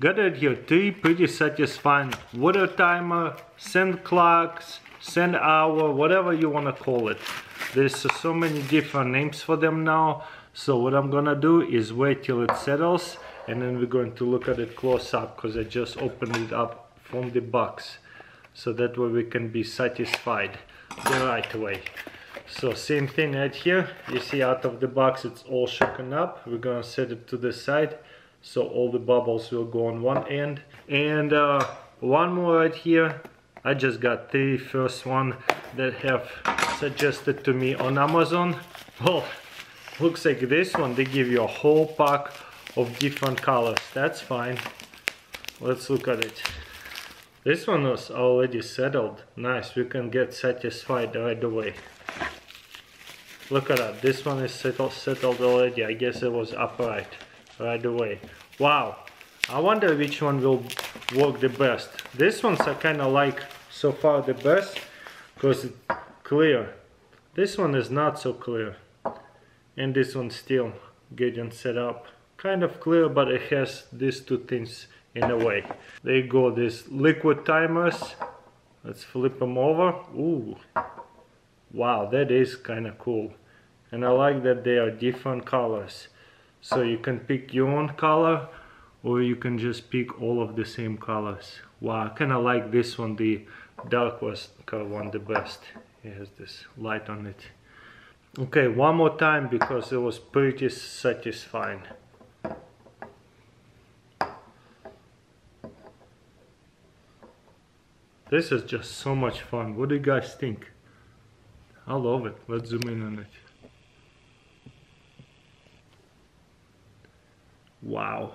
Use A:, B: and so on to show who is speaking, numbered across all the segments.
A: Got it here three pretty satisfying water timer, sand clocks, sand hour, whatever you wanna call it. There's so many different names for them now. So what I'm gonna do is wait till it settles and then we're going to look at it close up because I just opened it up from the box. So that way we can be satisfied the right way. So same thing right here. You see out of the box it's all shaken up. We're gonna set it to the side so all the bubbles will go on one end. And uh, one more right here. I just got the first one that have suggested to me on Amazon. Well, looks like this one they give you a whole pack of different colors. That's fine. Let's look at it. This one was already settled. Nice, we can get satisfied right away. Look at that, this one is settled, settled already. I guess it was upright right away. Wow, I wonder which one will work the best. This one's I kind of like so far the best because it's clear. This one is not so clear. And this one still getting set up. Kind of clear, but it has these two things in a way. There go, these liquid timers. Let's flip them over. Ooh, wow, that is kind of cool. And I like that they are different colors. So you can pick your own color or you can just pick all of the same colors. Wow, I kind of like this one, the dark was color one the best. It has this light on it. Okay, one more time because it was pretty satisfying. This is just so much fun. What do you guys think? I love it. Let's zoom in on it. Wow.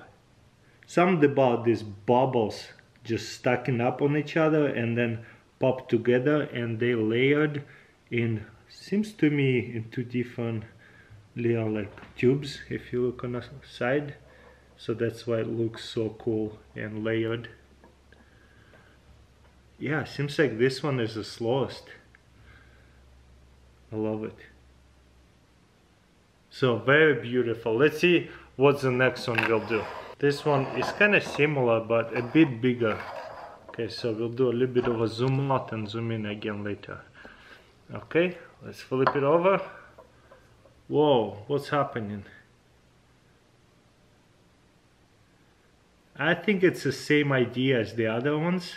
A: Something about these bubbles just stacking up on each other and then pop together and they layered in seems to me in two different little like tubes if you look on the side. So that's why it looks so cool and layered. Yeah seems like this one is the slowest. I love it so very beautiful. Let's see what the next one will do. This one is kind of similar but a bit bigger. Okay so we'll do a little bit of a zoom out and zoom in again later. Okay let's flip it over. Whoa what's happening? I think it's the same idea as the other ones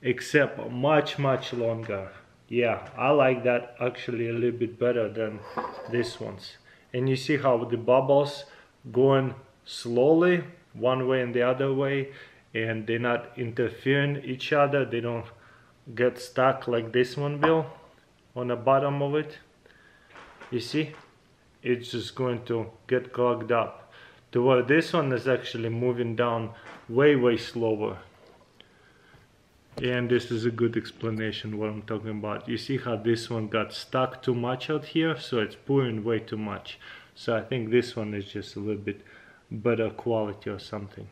A: except much much longer. Yeah I like that actually a little bit better than this ones and you see how the bubbles going slowly one way and the other way and they're not interfering each other. They don't get stuck like this one will on the bottom of it. You see? It's just going to get clogged up. To where this one is actually moving down way way slower and this is a good explanation what I'm talking about. You see how this one got stuck too much out here? So it's pouring way too much. So I think this one is just a little bit better quality or something.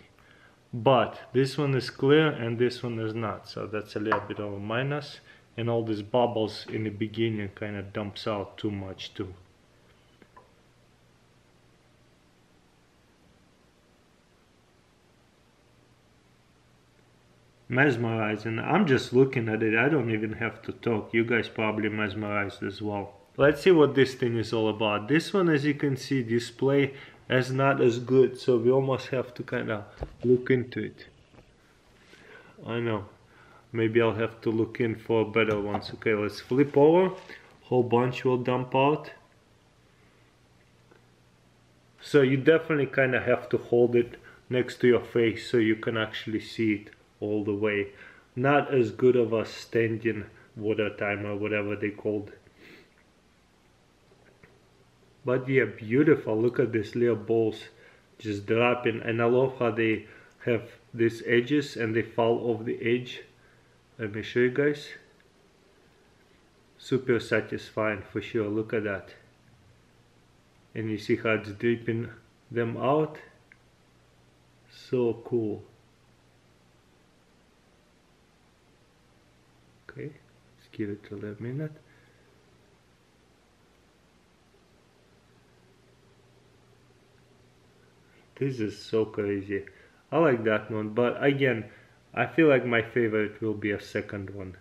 A: But this one is clear and this one is not. So that's a little bit of a minus. and all these bubbles in the beginning kind of dumps out too much too mesmerizing. I'm just looking at it. I don't even have to talk. You guys probably mesmerized as well. Let's see what this thing is all about. This one, as you can see, display is not as good. So we almost have to kind of look into it. I know. Maybe I'll have to look in for better ones. Okay, let's flip over. Whole bunch will dump out. So you definitely kind of have to hold it next to your face so you can actually see it all the way. Not as good of a standing water timer, whatever they called. But yeah, beautiful. Look at these little balls just dropping. And I love how they have these edges and they fall off the edge. Let me show you guys. Super satisfying for sure. Look at that. And you see how it's dripping them out. So cool. Okay let's give it a minute this is so crazy I like that one, but again, I feel like my favorite will be a second one.